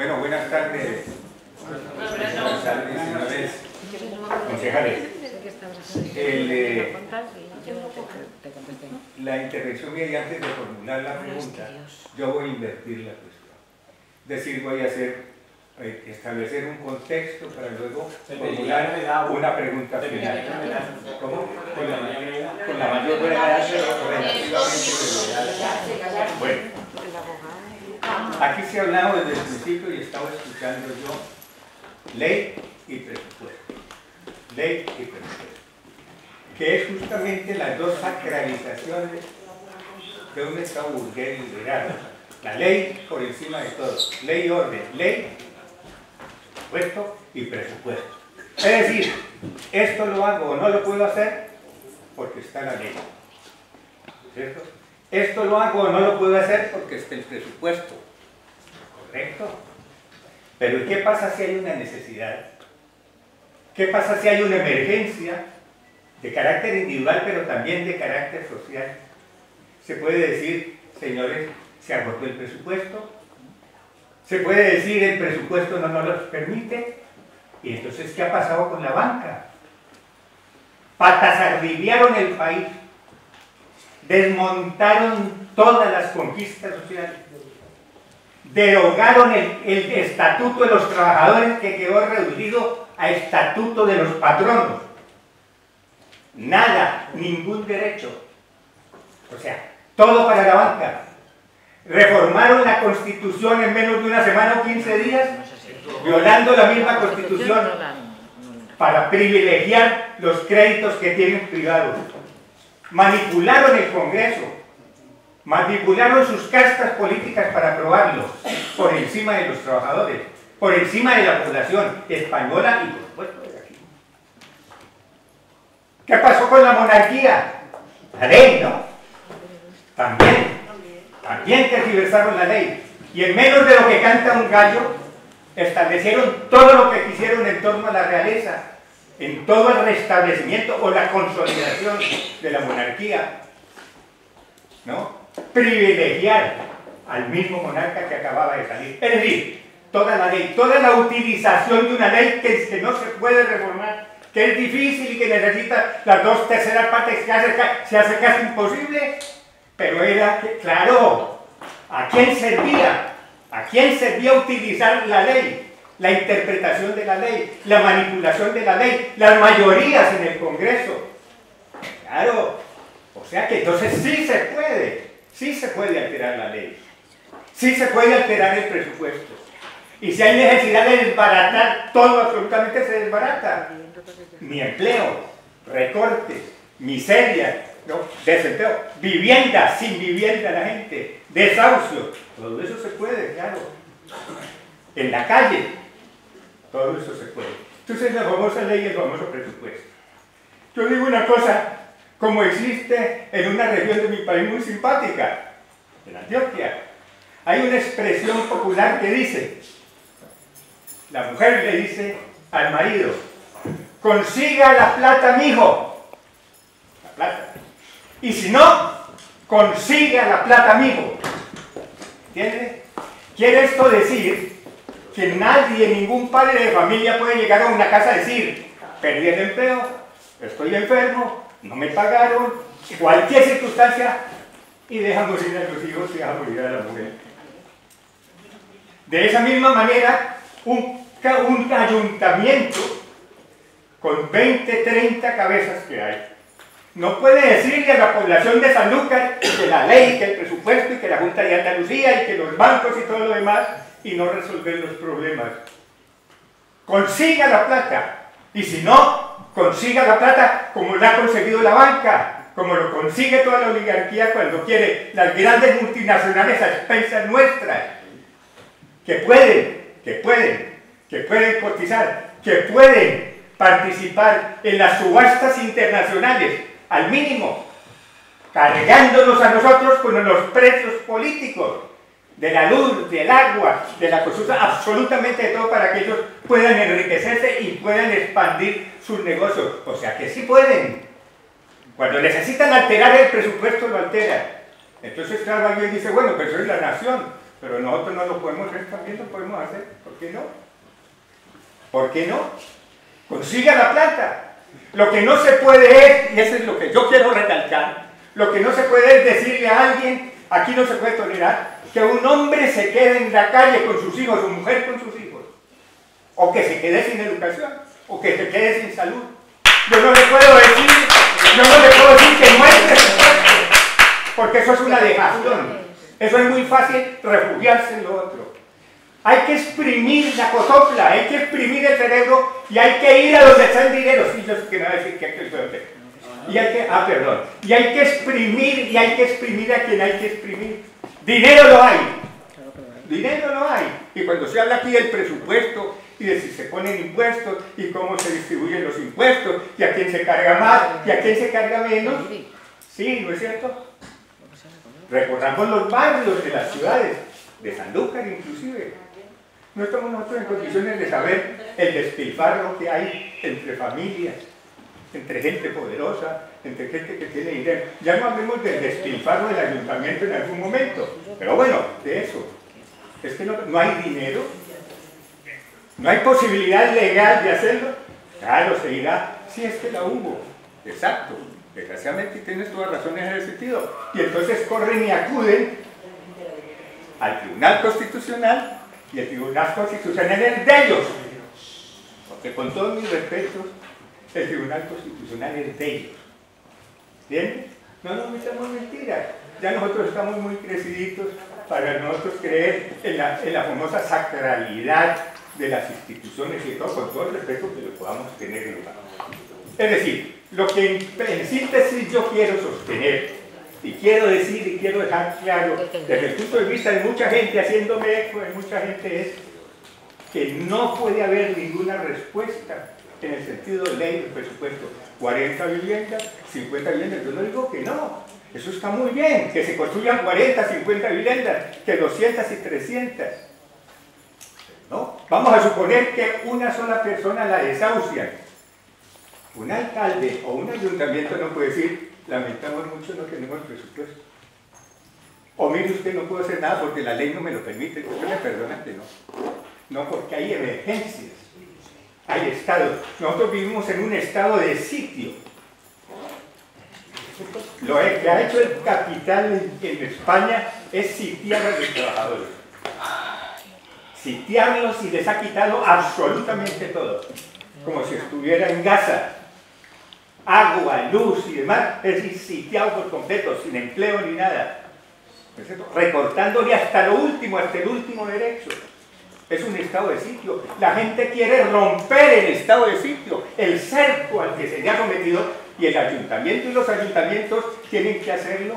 Bueno, buenas tardes. Buenas tardes, señores concejales. El, eh, la intervención mía y antes de formular la pregunta, yo voy a invertir la cuestión. Es decir, voy a hacer, eh, establecer un contexto para luego formular una pregunta final. ¿Cómo? Con la, con la mayor brevedad relativamente Bueno. Aquí se ha hablado desde el principio y estaba escuchando yo ley y presupuesto. Ley y presupuesto. Que es justamente las dos sacralizaciones de un Estado burgués liberal. La ley por encima de todo. Ley y orden. Ley, presupuesto y presupuesto. Es decir, esto lo hago o no lo puedo hacer porque está la ley. ¿Cierto? Esto lo hago o no lo puedo hacer porque está el presupuesto. ¿Correcto? Pero ¿qué pasa si hay una necesidad? ¿Qué pasa si hay una emergencia de carácter individual pero también de carácter social? Se puede decir, señores, se agotó el presupuesto. Se puede decir, el presupuesto no nos lo permite. Y entonces, ¿qué ha pasado con la banca? Patas arribiaron el país desmontaron todas las conquistas sociales, derogaron el, estatuto de los trabajadores que quedó reducido a estatuto de los patronos. Nada, ningún derecho. O sea, todo para la banca. Reformaron la constitución en menos de una semana o 15 días, violando la misma constitución para privilegiar los créditos que tienen privados manipularon el Congreso, manipularon sus castas políticas para aprobarlo por encima de los trabajadores, por encima de la población española y por supuesto de aquí. ¿Qué pasó con la monarquía? La ley, ¿no? También, también tergiversaron la ley. Y en menos de lo que canta un gallo, establecieron todo lo que quisieron en torno a la realeza en todo el restablecimiento o la consolidación de la monarquía, ¿no? Privilegiar al mismo monarca que acababa de salir. Es decir, toda la ley, toda la utilización de una ley que, no se puede reformar, que es difícil y que necesita las dos terceras partes, que se hace casi imposible, pero era, claro, ¿a quién servía? ¿A quién servía utilizar la ley? la interpretación de la ley, la manipulación de la ley, las mayorías en el Congreso. Claro, o sea que entonces sí se puede, sí se puede alterar la ley, sí se puede alterar el presupuesto. Y si hay necesidad de desbaratar todo, absolutamente se desbarata. Mi empleo, recortes, miseria, desempleo, vivienda, sin vivienda la gente, desahucio, todo eso se puede, claro. En la calle, todo eso se puede. Entonces la famosa ley y el famoso presupuesto. Yo digo una cosa, como existe en una región de mi país muy simpática, en Antioquia, hay una expresión popular que dice, la mujer le dice al marido, consiga la plata, mijo, la plata. Y si no, consiga la plata, mijo. ¿Entiende? Quiere esto decir que nadie, ningún padre de familia puede llegar a una casa y decir, perdí el empleo, estoy enfermo, no me pagaron, cualquier circunstancia, y dejamos ir a los hijos y dejamos ir a la mujer. De esa misma manera, un, un ayuntamiento con 20, 30 cabezas que hay, no puede decirle a la población de Sanlúcar que la ley, que el presupuesto y que la Junta de Andalucía y que los bancos y todo lo demás y no resolver los problemas. Consiga la plata. Y si no, consiga la plata como la ha conseguido la banca, como lo consigue toda la oligarquía cuando quiere las grandes multinacionales a expensas nuestras, que pueden, que pueden, que pueden cotizar, que pueden participar en las subastas internacionales al mínimo, cargándonos a nosotros con los precios políticos de la luz, del agua, de la consulta, absolutamente de todo para que ellos puedan enriquecerse y puedan expandir sus negocios. O sea que sí pueden. Cuando necesitan alterar el presupuesto, lo alteran. Entonces, claro, alguien dice, bueno, pero es la nación. Pero nosotros no lo podemos hacer, también lo podemos hacer. ¿Por qué no? ¿Por qué no? Consiga la plata. Lo que no se puede es, y eso es lo que yo quiero recalcar, lo que no se puede es decirle a alguien, aquí no se puede tolerar, que un hombre se quede en la calle con sus hijos, su mujer con sus hijos, o que se quede sin educación, o que se quede sin salud. Yo no le puedo decir, yo no le puedo decir que muestre porque eso es una dejación. Eso es muy fácil refugiarse en lo otro. Hay que exprimir la cotopla, hay que exprimir el cerebro y hay que ir a donde está el dinero. Sí, yo que no va a decir que hay que y hay que, ah, perdón. Y hay que exprimir y hay que exprimir a quien hay que exprimir. Dinero no hay. Dinero no hay. Y cuando se habla aquí del presupuesto y de si se ponen impuestos y cómo se distribuyen los impuestos y a quién se carga más y a quién se carga menos. Sí, ¿no es cierto? Recorramos los barrios de las ciudades, de Sanlúcar inclusive. No estamos nosotros en condiciones de saber el despilfarro que hay entre familias, entre gente poderosa, entre gente que tiene dinero. Ya no hablemos del despilfarro del ayuntamiento en algún momento, pero bueno, de eso. Es que no, hay dinero, no hay posibilidad legal de hacerlo. Claro, se dirá, si es que la hubo, exacto, desgraciadamente tienes todas razones en ese sentido. Y entonces corren y acuden al Tribunal Constitucional y el Tribunal Constitucional es de ellos. Porque con todos mis respetos, el Tribunal Constitucional es de ellos. ¿Bien? No nos metamos mentiras. Ya nosotros estamos muy creciditos para nosotros creer en la, en la famosa sacralidad de las instituciones y todo, con todo el respeto que lo podamos tener en. Es decir, lo que en síntesis yo quiero sostener y quiero decir y quiero dejar claro desde el punto de vista de mucha gente, haciéndome eco de mucha gente, es que no puede haber ninguna respuesta en el sentido de ley de presupuesto. 40 viviendas, 50 viviendas. Yo no digo que no. Eso está muy bien, que se construyan 40, 50 viviendas, que 200 y 300. Vamos a suponer que una sola persona la desahucia. Un alcalde o un ayuntamiento no puede decir, lamentamos mucho, no tenemos presupuesto. O mire usted, no puedo hacer nada porque la ley no me lo permite. Usted me perdona no. No, porque hay emergencias hay estados. Nosotros vivimos en un estado de sitio. Lo que ha hecho el capital en, España es sitiar a los trabajadores. Sitiarlos y les ha quitado absolutamente todo. Como si estuviera en Gaza. Agua, luz y demás, es decir, sitiado por completo, sin empleo ni nada. Recortándole hasta lo último, hasta el último derecho. Es un estado de sitio. La gente quiere romper el estado de sitio, el cerco al que se le ha cometido, y el ayuntamiento y los ayuntamientos tienen que hacerlo.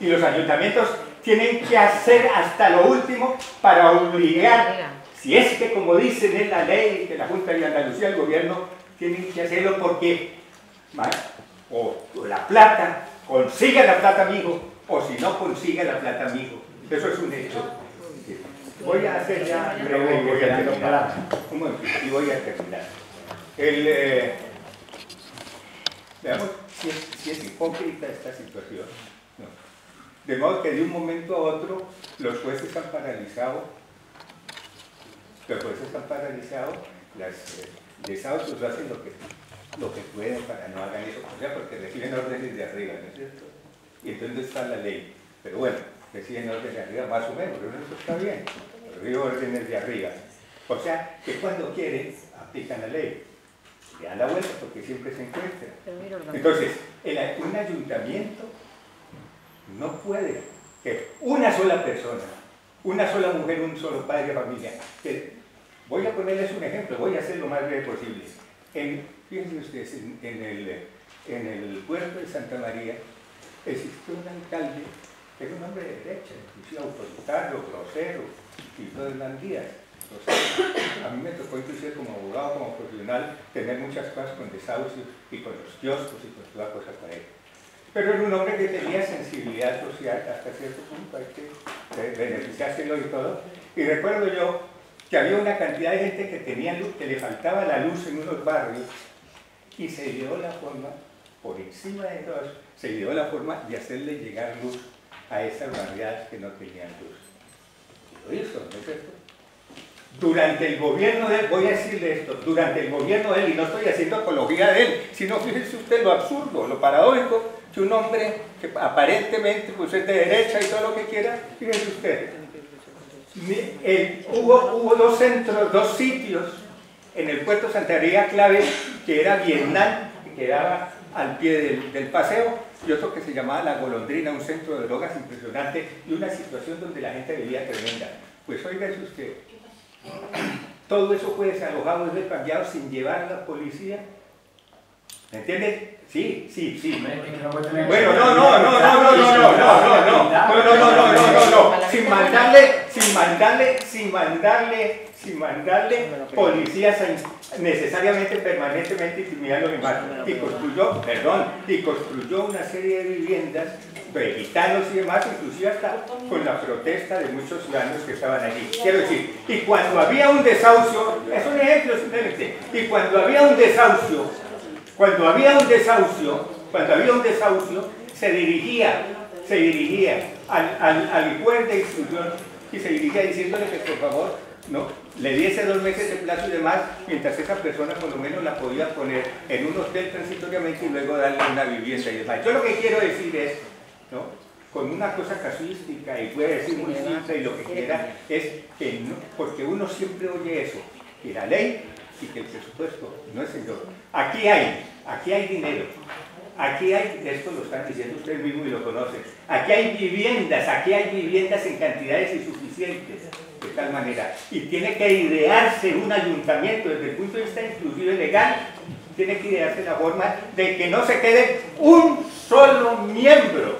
Y los ayuntamientos tienen que hacer hasta lo último para obligar, si es que como dicen en la ley que la Junta de Andalucía, el gobierno, tienen que hacerlo porque o la plata, consiga la plata amigo, o si no consiga la plata amigo. Eso es un hecho. Voy a hacer ya breve voy a terminar. Un momentito, y voy a terminar. El, eh, veamos si es, si es, hipócrita esta situación. De modo que de un momento a otro los jueces han paralizado, los jueces han paralizado, las eh, desahucios hacen lo que, lo que pueden para no hagan eso, o sea, porque reciben órdenes de arriba, ¿no es cierto? Y entonces está la ley. Pero bueno, reciben órdenes de arriba más o menos, pero eso está bien río órdenes de arriba. O sea, que cuando quieren, aplican la ley. Le dan la vuelta porque siempre se encuentran. Entonces, un ayuntamiento no puede que una sola persona, una sola mujer, un solo padre de familia, voy a ponerles un ejemplo, voy a hacer lo más breve posible. En, fíjense ustedes, en, el, en el puerto de Santa María existió un alcalde que era un hombre de derecha, inclusive autoritario, grosero, y todo el día. a mí me tocó inclusive como abogado, como profesional, tener muchas cosas con desahucios y con los kioscos y con toda cosa para. Pero era un hombre que tenía sensibilidad social hasta cierto punto, hay que beneficiárselo y todo. Y recuerdo yo que había una cantidad de gente que tenía luz, que le faltaba la luz en unos barrios y se dio la forma, por encima de todos, se dio la forma de hacerle llegar luz a esas barriadas que no tenían luz. Lo hizo, ¿no es cierto? Durante el gobierno de él, voy a decirle esto, durante el gobierno de él, y no estoy haciendo apología de él, sino fíjese usted lo absurdo, lo paradójico, que un hombre que aparentemente pues, es de derecha y todo lo que quiera, fíjense usted, hubo, dos centros, dos sitios en el puerto Santaría clave, que era Vietnam, que quedaba al pie del, paseo, y otro que se llamaba La Golondrina, un centro de drogas impresionante y una situación donde la gente vivía tremenda. Pues oiga usted, todo eso fue desalojado, es cambiado sin llevar a la policía. ¿Me entiende? Sí, sí, sí. Bueno, no, no, no, no, no, no, no, no, no, no, no, no, no, no, no, no, sin mandarle, sin mandarle, sin mandarle sin mandarle policías necesariamente, permanentemente intimidar a los demás. Y construyó, perdón, y construyó una serie de viviendas de gitanos y demás, inclusive hasta con la protesta de muchos ciudadanos que estaban allí. Quiero decir, y cuando había un desahucio, es un ejemplo simplemente, y cuando había un desahucio, cuando había un desahucio, cuando había un desahucio, se dirigía, se dirigía al, al, al juez de instrucción y se dirigía diciéndole que por favor ¿no? le diese dos meses de plazo y demás, mientras esa persona por lo menos la podía poner en un hotel transitoriamente y luego darle una vivienda y demás. Yo lo que quiero decir es, ¿no? con una cosa casuística y puede decir muy simple y lo que quiera, es que no, porque uno siempre oye eso, que la ley y que el presupuesto, no es señor. Aquí hay, aquí hay dinero, aquí hay, esto lo están diciendo ustedes mismos y lo conocen, aquí hay viviendas, aquí hay viviendas en cantidades insuficientes de tal manera. Y tiene que idearse un ayuntamiento desde el punto de vista inclusive legal, tiene que idearse la forma de que no se quede un solo miembro,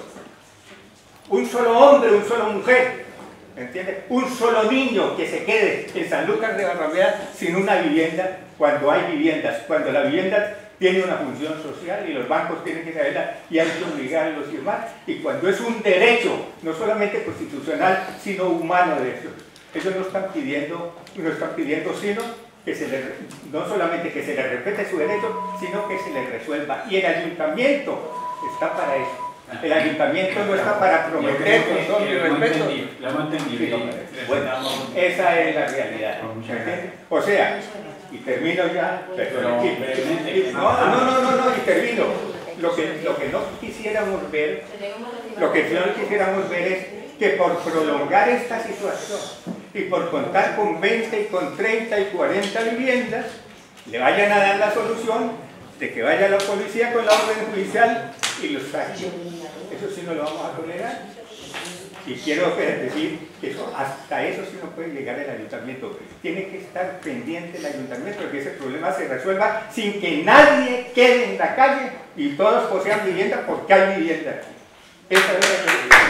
un solo hombre, un solo mujer, ¿entiende? Un solo niño que se quede en San Lucas de Barrameda sin una vivienda cuando hay viviendas, cuando la vivienda tiene una función social y los bancos tienen que saberla y hay que obligarlos y demás. Y cuando es un derecho, no solamente constitucional, sino humano de eso. Ellos no están pidiendo, no están pidiendo sino que se le, no solamente que se le respete su derecho, sino que se le resuelva. Y el ayuntamiento está para eso. El ayuntamiento no está para prometer respeto. Bueno, esa es la realidad. O sea, y termino ya, no, no, no, no, y termino. Lo que, lo que no quisiéramos ver, lo que no quisiéramos ver es que por prolongar esta situación y por contar con 20 y con 30 y 40 viviendas, le vayan a dar la solución de que vaya la policía con la orden judicial y los saque. Eso sí no lo vamos a tolerar. Y quiero decir que hasta eso sí no puede llegar el ayuntamiento. Tiene que estar pendiente el ayuntamiento de que ese problema se resuelva sin que nadie quede en la calle y todos posean vivienda porque hay vivienda. Esa es la